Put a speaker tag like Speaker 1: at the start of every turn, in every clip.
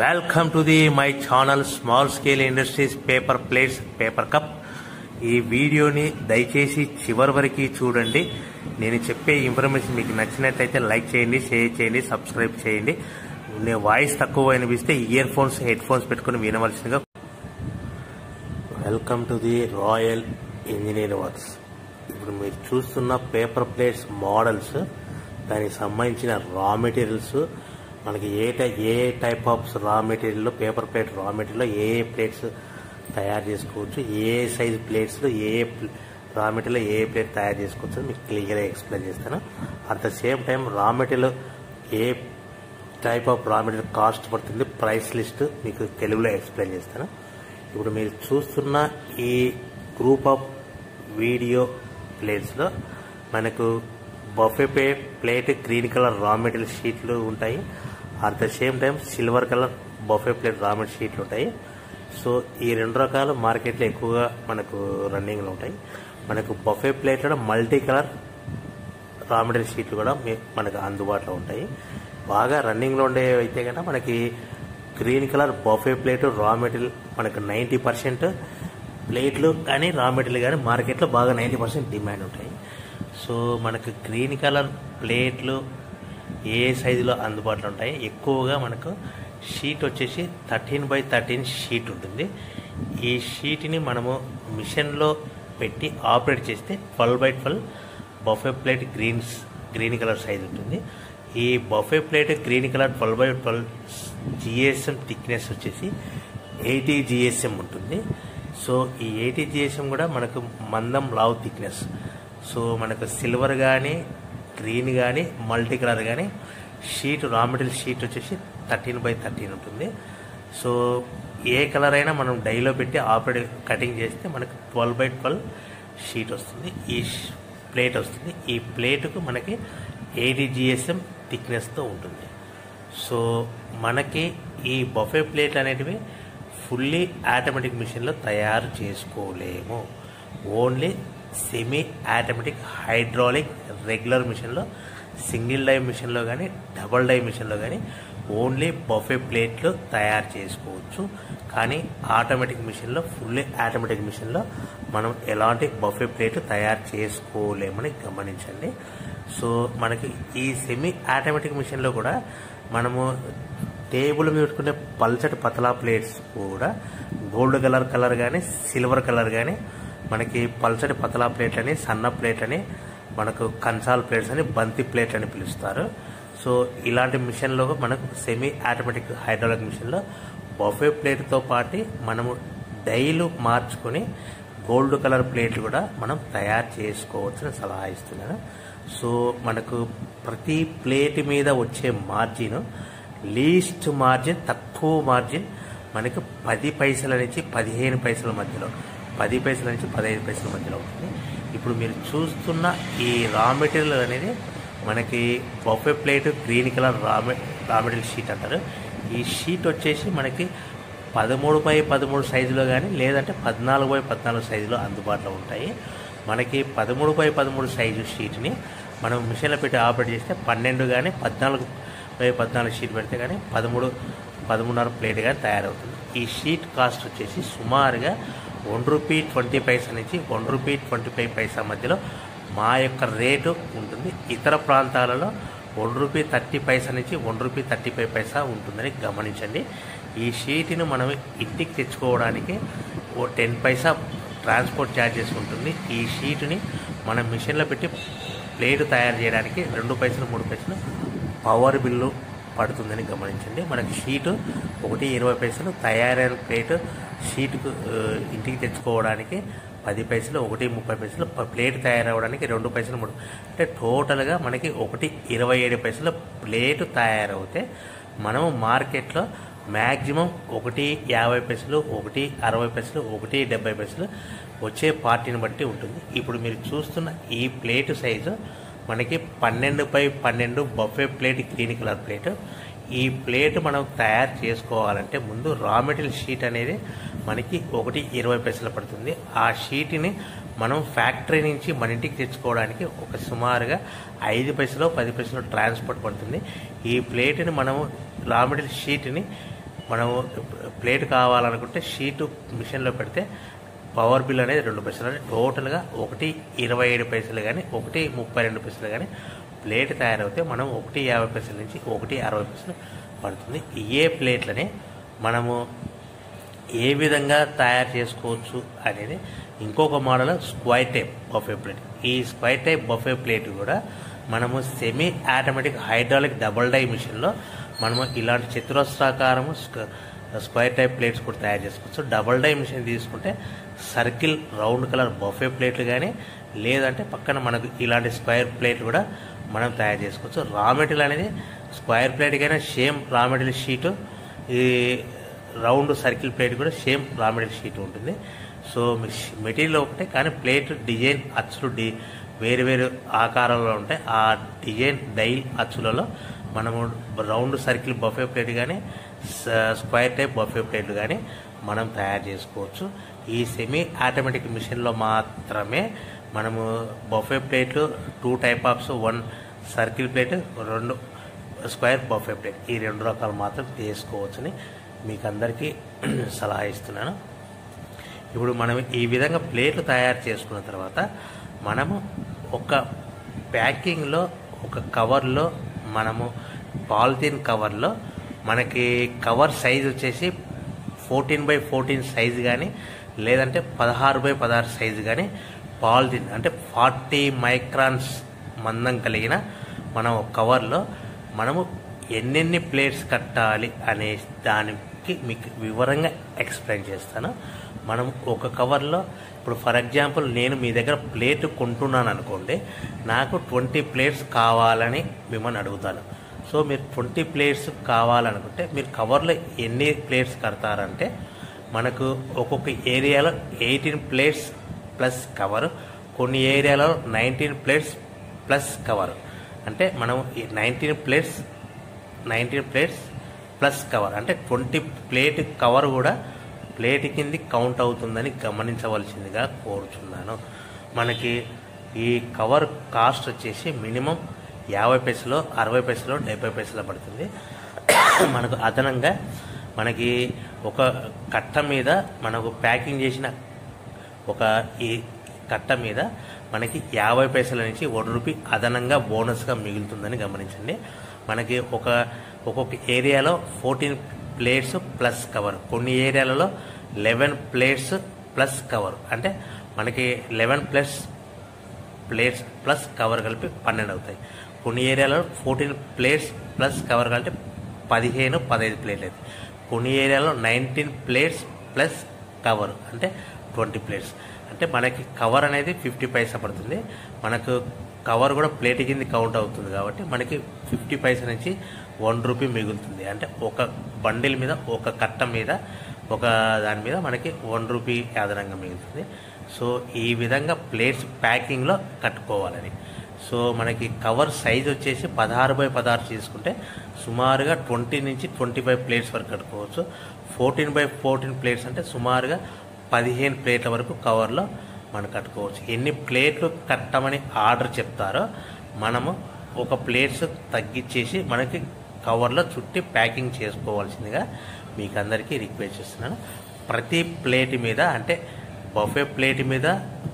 Speaker 1: Welcome to the my channel small scale industries paper plates paper cup ఈ వీడియోని దయచేసి చివరి వరకు చూడండి. నేను చెప్పే ఇన్ఫర్మేషన్ మీకు నచ్చినట్లయితే లైక్ చేయండి షేర్ చేయండి సబ్స్క్రైబ్ చేయండి. నేను వాయిస్ తక్కువ అనిపిస్తే ఇయర్ ఫోన్స్ హెడ్ ఫోన్స్ పెట్టుకుని వినవలసిందిగా welcome to the Royal Engineer Works ఇప్పుడు మీరు చూస్తున్న పేపర్ ప్లేట్స్ మోడల్స్ దానికి సంబంధించిన రా మెటీరియల్స్ మనకి ఏ టై ఏ type of raw material paper plate raw మెటీరియల్లో A plates తయారు చేసుకోవచ్చు ఏ సైజ్ ప్లేట్స్లో ఏ రా మెటీరియల్ ఏ ప్లేట్ తయారు చేసుకోవచ్చు మీకు క్లియర్గా ఎక్స్ప్లెయిన్ చేస్తాను. At the same time raw material A type of raw material cost పడుతుంది ప్రైస్ లిస్ట్ మీకు తెలుగులో ఎక్స్ప్లెయిన్ చేస్తాను. ఇప్పుడు మీరు చూస్తున్న ఈ గ్రూప్ ఆఫ్ వీడియో ప్లేట్స్లో మనకు buffet plate green colour raw material షీట్లు ఉంటాయి. At the same time silver colour buffet plate రామెడ్ షీట్లు ఉంటాయి. సో ఈ రెండు రకాలు మార్కెట్లో ఎక్కువగా మనకు రన్నింగ్లో ఉంటాయి. మనకు బఫే ప్లేట్లో మల్టీ కలర్ రా మెటీరియల్ షీట్లు కూడా మనకు అందుబాటులో ఉంటాయి. బాగా రన్నింగ్లో ఉండేవి అయితే కనుక మనకి green colour buffet plate raw material మనకు నైంటీ పర్సెంట్ ప్లేట్లు కానీ రా మెటీరియల్ కానీ మార్కెట్లో బాగా నైంటీ పర్సెంట్ డిమాండ్ ఉంటాయి. సో మనకు గ్రీన్ కలర్ ప్లేట్లు ఏ సైజులో అందుబాటులో ఉంటాయి ఎక్కువగా మనకు షీట్ వచ్చేసి థర్టీన్ బై థర్టీన్ షీట్ ఉంటుంది. ఈ షీట్ని మనము మిషన్లో పెట్టి ఆపరేట్ చేస్తే twelve by twelve buffet plate greens green colour size ఉంటుంది. ఈ buffet plate green colour twelve by twelve GSM thickness వచ్చేసి ఎయిటీ జిఎస్ఎం ఉంటుంది. సో ఈ ఎయిటీ జిఎస్ఎం కూడా మనకు మందం లావ్ థిక్నెస్. సో మనకు సిల్వర్ కానీ గ్రీన్ కానీ మల్టీ కలర్ కానీ షీట్ రా మెటీరియల్ షీట్ వచ్చేసి థర్టీన్ బై థర్టీన్ ఉంటుంది. సో ఏ కలర్ అయినా మనం డైలో పెట్టి ఆపరేట్ కటింగ్ చేస్తే మనకు ట్వెల్వ్ బై ట్వెల్వ్ షీట్ వస్తుంది. ఈ ప్లేట్ వస్తుంది. ఈ ప్లేట్కు మనకి ఎయిటీ జిఎస్ఎం థిక్నెస్తో ఉంటుంది. సో మనకి ఈ బఫే ప్లేట్ అనేటివి ఫుల్లీ ఆటోమేటిక్ మిషన్లో తయారు చేసుకోలేము. Only semi automatic hydraulic regular మిషన్లో సింగిల్ డై మిషన్లో కానీ డబల్ డై మిషన్లో కానీ ఓన్లీ బఫే ప్లేట్లు తయారు చేసుకోవచ్చు. కానీ ఆటోమేటిక్ మిషన్లో ఫుల్లీ ఆటోమేటిక్ మిషన్లో మనం ఎలాంటి బఫే ప్లేట్లు తయారు చేసుకోలేమని గమనించండి. సో మనకి ఈ సెమీ ఆటోమేటిక్ మిషన్లో కూడా మనము టేబుల్ మీద పెట్టుకునే పల్చటి పతలా ప్లేట్స్ కూడా గోల్డ్ కలర్ కలర్ కానీ సిల్వర్ కలర్ కానీ మనకి పల్సటి పతలా ప్లేట్ అని సన్న ప్లేట్ అని మనకు కన్సాల్ ప్లేట్స్ అని బంతి ప్లేట్ అని పిలుస్తారు. సో ఇలాంటి మిషన్లో మనకు సెమీ ఆటోమేటిక్ హైడ్రాలిక్ మిషన్లో బఫే ప్లేట్తో పాటు మనము డైలు మార్చుకొని గోల్డ్ కలర్ ప్లేట్లు కూడా మనం తయారు చేసుకోవచ్చని సలహా ఇస్తున్నాను. సో మనకు ప్రతి ప్లేట్ మీద వచ్చే మార్జిన్ లీస్ట్ మార్జిన్ తక్కువ మార్జిన్ మనకు పది పైసల నుంచి పదిహేను పైసల మధ్యలో పది పైసల నుంచి పదహైదు పైసల మధ్యలో ఉంటుంది ఇప్పుడు మీరు చూస్తున్న ఈ రా మెటీరియల్ అనేది మనకి బొఫే ప్లేట్ గ్రీన్ కలర్ రా మె రా మెటీరియల్ షీట్ అంటారు. ఈ షీట్ వచ్చేసి మనకి పదమూడు బై పదమూడు సైజులో కానీ లేదంటే పద్నాలుగు బై పద్నాలుగు సైజులో అందుబాటులో ఉంటాయి. మనకి పదమూడు బై పదమూడు సైజు షీట్ని మనం మిషన్లో పెట్టి ఆపరేట్ చేస్తే పన్నెండు కానీ పద్నాలుగు బై పద్నాలుగు షీట్ పెడితే కానీ పదమూడు పదమూడున్నర ప్లేట్ కానీ తయారవుతుంది. ఈ షీట్ కాస్ట్ వచ్చేసి సుమారుగా వన్ రూపీ ట్వంటీ పైసా నుంచి one rupee twenty five paisa మధ్యలో మా యొక్క రేటు ఉంటుంది. ఇతర ప్రాంతాలలో వన్ రూపీ థర్టీ పైసా నుంచి one rupee thirty five paisa ఉంటుందని గమనించండి. ఈ షీట్ని మనం ఇంటికి తెచ్చుకోవడానికి ఓ టెన్ పైసా ట్రాన్స్పోర్ట్ ఛార్జెస్ ఉంటుంది. ఈ షీట్ని మనం మిషన్లో పెట్టి ప్లేట్ తయారు చేయడానికి రెండు పైసలు మూడు పైసలు పవర్ బిల్లు పడుతుందని గమనించండి. మనకి షీటు ఒకటి ఇరవై పైసలు తయారైన ప్లేట్ షీటుకు ఇంటికి తెచ్చుకోవడానికి పది పైసలు ఒకటి ముప్పై పైసలు ప్లేట్ తయారవడానికి రెండు పైసలు మూడు. అంటే టోటల్గా మనకి ఒకటి ఇరవై ఏడు పైసలు ప్లేట్ తయారవుతే మనము మార్కెట్లో మ్యాక్సిమం ఒకటి యాభై పైసలు ఒకటి అరవై పైసలు ఒకటి డెబ్బై పైసలు వచ్చే పార్టీని బట్టి ఉంటుంది. ఇప్పుడు మీరు చూస్తున్న ఈ ప్లేట్ సైజు మనకి పన్నెండు బై పన్నెండు buffet plate green colour plate. ఈ ప్లేట్ మనం తయారు చేసుకోవాలంటే ముందు రా మెటీరియల్ షీట్ అనేది మనకి ఒకటి ఇరవై పైసలు పడుతుంది. ఆ షీట్ని మనం ఫ్యాక్టరీ నుంచి మన ఇంటికి తెచ్చుకోవడానికి ఒక సుమారుగా ఐదు పైసలు పది పైసలు ట్రాన్స్పోర్ట్ పడుతుంది. ఈ ప్లేట్ని మనము రా మెటీరియల్ షీట్ని మనము ప్లేట్ కావాలనుకుంటే షీటు మిషన్లో పెడితే పవర్ బిల్ అనేది రెండు పైసలు అంటే టోటల్గా ఒకటి ఇరవై ఏడు పైసలు కానీ ఒకటి ముప్పై రెండు పైసలు కానీ ప్లేట్ తయారవుతే మనం ఒకటి యాభై పైసల నుంచి ఒకటి అరవై పైసలు పడుతుంది. ఏ ప్లేట్లని మనము ఏ విధంగా తయారు చేసుకోవచ్చు అనేది ఇంకొక model square type buffet plate. ఈ స్క్వైర్ టైప్ బఫే ప్లేట్ కూడా మనము semi automatic hydraulic double die మిషన్లో మనము ఇలాంటి చతురస్రాకారము స్క్వైర్ టైప్ ప్లేట్స్ కూడా తయారు చేసుకోవచ్చు డబల్ డై మిషన్ తీసుకుంటే సర్కిల్ రౌండ్ కలర్ బఫే ప్లేట్లు కానీ లేదంటే పక్కన మనకు ఇలాంటి స్క్వైర్ ప్లేట్ కూడా మనం తయారు చేసుకోవచ్చు. రా మెటీరియల్ అనేది స్క్వైర్ ప్లేట్ కానీ సేమ్ రా మెటీరియల్ షీటు ఈ రౌండ్ సర్కిల్ ప్లేట్ కూడా సేమ్ రా మెటీరియల్ షీట్ ఉంటుంది. సో మెటీరియల్ ఒకటే కానీ ప్లేట్ డిజైన్ అచ్చులు డి వేరు వేరు ఆకారంలో ఉంటాయి. ఆ డిజైన్ డైల్ అచ్చులలో మనము రౌండ్ సర్కిల్ బఫే ప్లేట్ కానీ స్క్వైర్ టైప్ బఫే ప్లేట్లు కానీ మనం తయారు చేసుకోవచ్చు. ఈ సెమీ ఆటోమేటిక్ మిషన్లో మాత్రమే మనము బఫే ప్లేట్లు two type of one circle plate రెండు స్క్వేర్ బఫే ప్లేట్ ఈ రెండు రకాలు మాత్రం చేసుకోవచ్చని మీకు అందరికీ సలహా ఇస్తున్నాను. ఇప్పుడు మనం ఈ విధంగా ప్లేట్లు తయారు చేసుకున్న తర్వాత మనము ఒక ప్యాకింగ్లో ఒక కవర్లో మనము పాలిథిన్ కవర్లో మనకి కవర్ సైజ్ వచ్చేసి ఫోర్టీన్ బై ఫోర్టీన్ సైజు కానీ లేదంటే పదహారు బై పదహారు సైజు కానీ పాలిథిన్ అంటే ఫార్టీ మైక్రాన్స్ మందం కలిగిన మనం కవర్లో మనము ఎన్నెన్ని ప్లేట్స్ కట్టాలి అనే దాని దానికి మీకు వివరంగా ఎక్స్ప్లెయిన్ చేస్తాను. మనం ఒక కవర్లో ఇప్పుడు ఫర్ ఎగ్జాంపుల్ నేను మీ దగ్గర ప్లేట్ కొంటున్నాను అనుకోండి నాకు ట్వంటీ ప్లేట్స్ కావాలని మిమ్మల్ని అడుగుతాను. సో మీరు ట్వంటీ ప్లేట్స్ కావాలనుకుంటే మీరు కవర్లో ఎన్ని ప్లేట్స్ కడతారంటే మనకు ఒక్కొక్క ఏరియాలో ఎయిటీన్ ప్లేట్స్ ప్లస్ కవర్ కొన్ని ఏరియాలో నైన్టీన్ ప్లేట్స్ ప్లస్ కవర్ అంటే మనం nineteen plates nineteen plates plus cover అంటే ట్వంటీ ప్లేట్ కవర్ కూడా ప్లేట్ కింది కౌంట్ అవుతుందని గమనించవలసిందిగా కోరుచున్నాను. మనకి ఈ కవర్ కాస్ట్ వచ్చేసి మినిమం యాభై పైసలు అరవై పైసలు డెబ్బై పైసలు పడుతుంది. మనకు అదనంగా మనకి ఒక కట్ట మీద మనకు ప్యాకింగ్ చేసిన ఒక ఈ కట్ట మీద మనకి యాభై పైసల నుంచి వన్ రూపీ అదనంగా బోనస్గా మిగులుతుందని గమనించండి. మనకి ఒక ఒక్కొక్క ఏరియాలో ఫోర్టీన్ ప్లేట్స్ ప్లస్ కవర్. కొన్ని ఏరియాలలో లెవెన్ ప్లేట్స్ ప్లస్ కవర్. అంటే మనకి eleven plus plates plus cover కలిపి పన్నెండు అవుతాయి. కొన్ని ఏరియాలో ఫోర్టీన్ ప్లేట్స్ ప్లస్ కవర్ కలిపి పదిహేను పదహైదు ప్లేట్లు అవుతాయి. కొన్ని ఏరియాలో నైన్టీన్ ప్లేట్స్ ప్లస్ కవర్. అంటే ట్వంటీ ప్లేట్స్. అంటే మనకి కవర్ అనేది ఫిఫ్టీ పైసా పడుతుంది. మనకు కవర్ కూడా ప్లేట్ కింద కౌంట్ అవుతుంది కాబట్టి మనకి ఫిఫ్టీ పైసా నుంచి వన్ రూపీ మిగులుతుంది. అంటే ఒక బండిల్ మీద ఒక కట్ట మీద ఒక దాని మీద మనకి వన్ రూపీ అదనంగా మిగులుతుంది. సో ఈ విధంగా ప్లేట్స్ ప్యాకింగ్లో కట్టుకోవాలని. సో మనకి కవర్ సైజ్ వచ్చేసి పదహారు బై పదహారు తీసుకుంటే సుమారుగా ట్వంటీ నుంచి ట్వంటీ ఫైవ్ ప్లేట్స్ వరకు కట్టుకోవచ్చు. ఫోర్టీన్ బై ఫోర్టీన్ ప్లేట్స్ అంటే సుమారుగా పదిహేను ప్లేట్ల వరకు కవర్లో మనం కట్టుకోవచ్చు. ఎన్ని ప్లేట్లు కట్టమని ఆర్డర్ చెప్తారో మనము ఒక ప్లేట్స్ తగ్గించేసి మనకి కవర్లో చుట్టి ప్యాకింగ్ చేసుకోవాల్సిందిగా మీకు అందరికీ రిక్వెస్ట్ చేస్తున్నాను. ప్రతి ప్లేట్ మీద అంటే బఫే ప్లేట్ మీద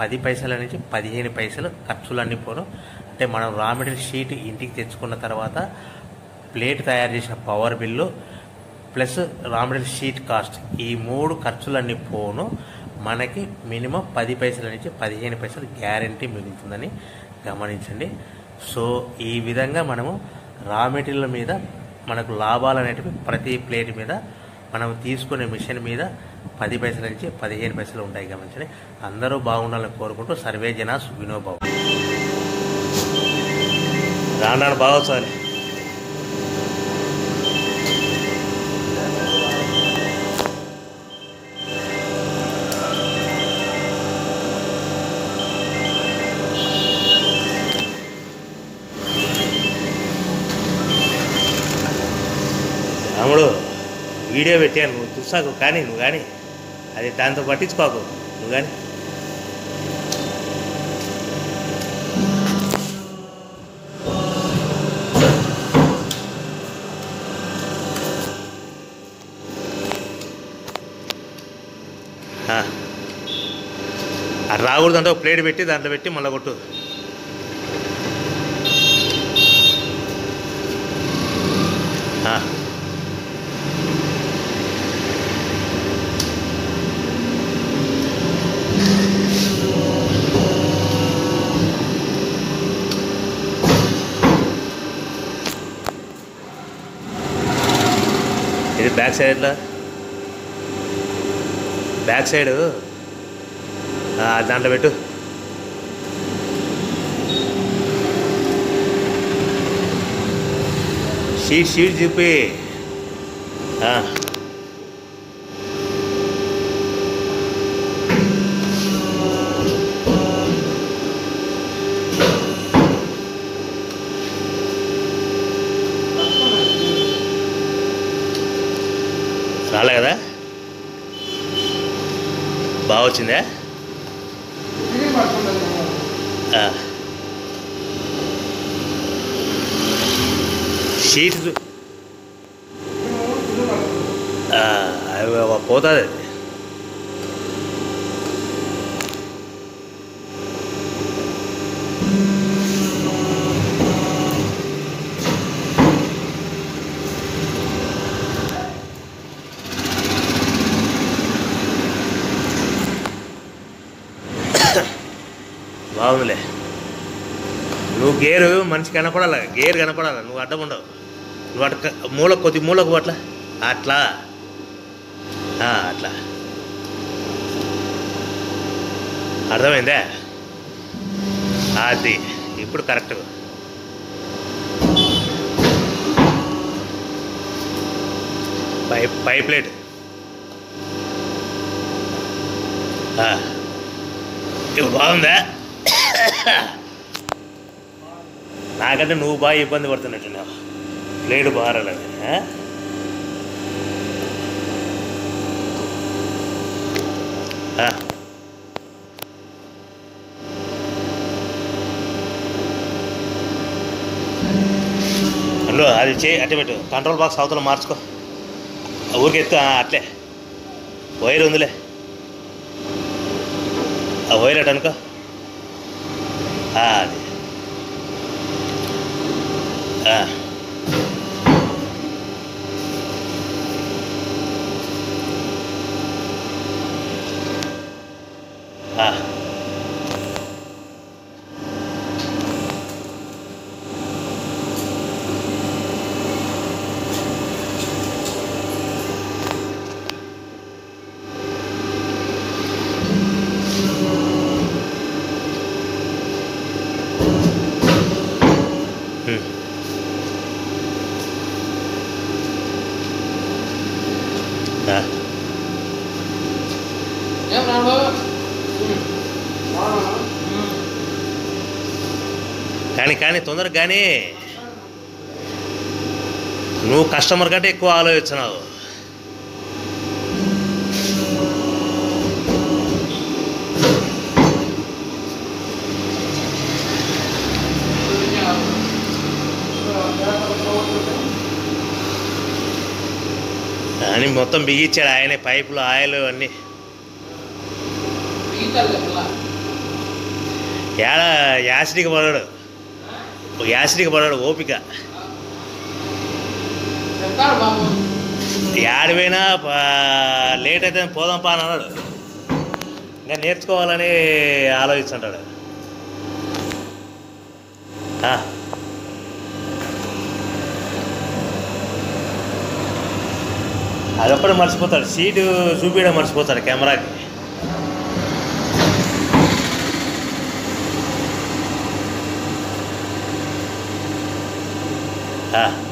Speaker 1: పది పైసల నుంచి పదిహేను పైసలు ఖర్చులన్నీ పోను. అంటే మనం రా మెటీరియల్ షీట్ ఇంటికి తెచ్చుకున్న తర్వాత ప్లేట్ తయారు చేసిన power bill plus raw material sheet cost ఈ మూడు ఖర్చులన్నీ పోను. మనకి మినిమం పది పైసల నుంచి పదిహేను పైసలు గ్యారంటీ మిగులుతుందని గమనించండి. సో ఈ విధంగా మనము రా మెటీరియల్ మీద మనకు లాభాలు అనేటివి ప్రతి ప్లేట్ మీద మనం తీసుకునే మిషన్ మీద పది పైసల నుంచి పదిహేను పైసలు ఉంటాయి గమనించండి. అందరూ బాగుండాలని కోరుకుంటూ సర్వే జన వినోబాబు రానాడు బాగా సార్ వీడియో పెట్టాను నువ్వు చూసాకు కానీ నువ్వు కానీ అది దాంతో పట్టించుకోకు నువ్వు కానీ. రాకూడదు అంటే ఒక ప్లేట్ పెట్టి దాంట్లో పెట్టి మళ్ళీ కొట్టు. ఆ. బ్యాక్ సైడ్లో. Back side. దాంట్లో పెట్టు. షీట్ షీట్ చూపి. రాలే కదా? బాగా వచ్చిందా? ఆ. షీట్ ఆ, అవి పోతుంది. బాగుందిలే నువ్వు గేరు మనిషి కనపడాలి? గేర్ కనపడాలి? నువ్వు అడ్డం ఉండవు. నువ్వు అట్ట మూల కొద్ది మూలకు అట్లా. అట్లా అట్లా. అర్థమైందా? అది ఇప్పుడు కరెక్ట్. పై పై ప్లేట్. ఇప్పుడు బాగుందా? నాకంటే నువ్వు బాగా ఇబ్బంది పడుతున్నట్టున్నావు. ప్లేట్ బారాలని హలో అందులో అది చేయి అట్టే పెట్టు. కంట్రోల్ బాక్స్ అవతల మార్చుకో. ఊరికి ఎత్తు అట్లే. వైర్ ఉందిలే. ఆ వైర్ అటు అనుకో. ఆ, అది ఆ. కానీ కానీ తొందరగా కానీ. నువ్వు కస్టమర్ కంటే ఎక్కువ ఆలోచిస్తున్నావు. అని మొత్తం బిగించాడు ఆయనే. పైపులు ఆయిల్ అన్నీ. యాడ యాసిడికి పడాడు. యాసిడికి పడాడు ఓపిక. పా- లేట్ అయితే పోదాం పా అని అన్నాడు. ఇంకా నేర్చుకోవాలని ఆలోచిస్తుంటాడు. అదొక్కడు మర్చిపోతాడు. సీటు చూపించడం మర్చిపోతాడు కెమెరాకి. ఆ.